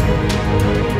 Música